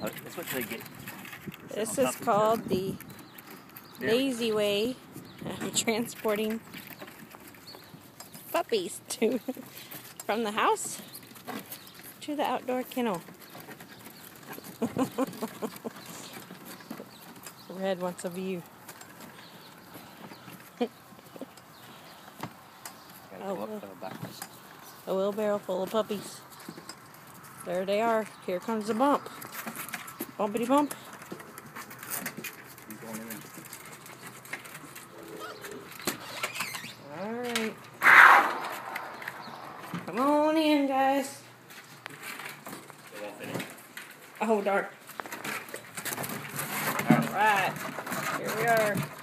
That's what they get. This is top of each called the Yeah. lazy way of transporting puppies to from the house to the outdoor kennel. Red wants a view. Gotta Oh, go up well. to the backwards. A wheelbarrow full of puppies. There they are. Here comes the bump. Bumpity bump. Alright. Come on in, guys. Oh, darn. Alright. Here we are.